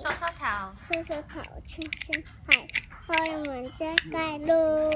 ช่อ梳เท้าขาวช่อ